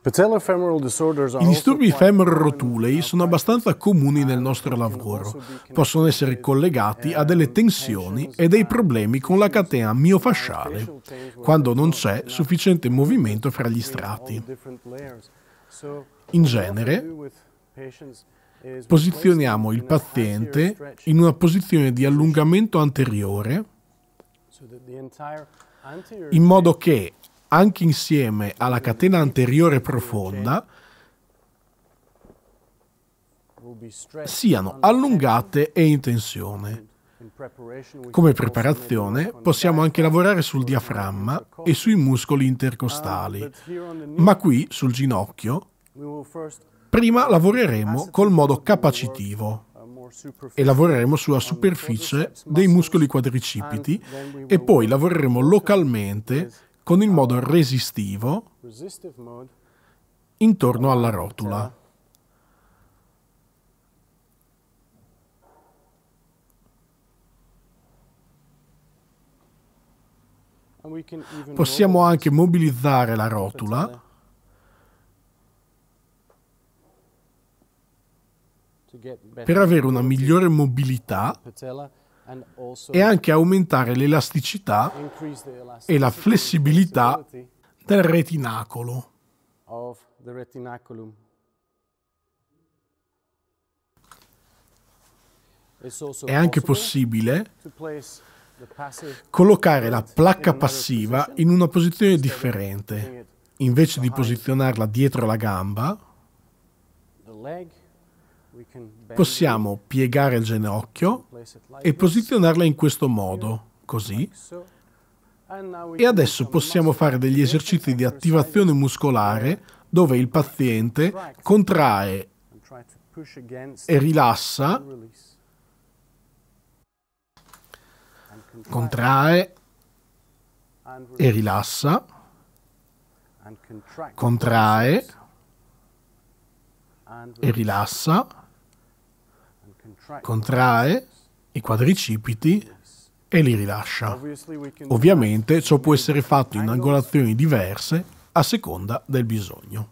I disturbi femoro-rotulei sono abbastanza comuni nel nostro lavoro. Possono essere collegati a delle tensioni e dei problemi con la catena miofasciale, quando non c'è sufficiente movimento fra gli strati. In genere, posizioniamo il paziente in una posizione di allungamento anteriore in modo che anche insieme alla catena anteriore profonda siano allungate e in tensione. Come preparazione possiamo anche lavorare sul diaframma e sui muscoli intercostali, ma qui sul ginocchio prima lavoreremo col modo capacitivo e lavoreremo sulla superficie dei muscoli quadricipiti e poi lavoreremo localmente con il modo resistivo intorno alla rotula. Possiamo anche mobilizzare la rotula per avere una migliore mobilità e anche aumentare l'elasticità e la flessibilità del retinacolo. È anche possibile collocare la placca passiva in una posizione differente. Invece di posizionarla dietro la gamba, possiamo piegare il ginocchio e posizionarla in questo modo, così. E adesso possiamo fare degli esercizi di attivazione muscolare dove il paziente contrae e rilassa, contrae e rilassa, contrae e rilassa contrae i quadricipiti e li rilascia. Ovviamente ciò può essere fatto in angolazioni diverse a seconda del bisogno.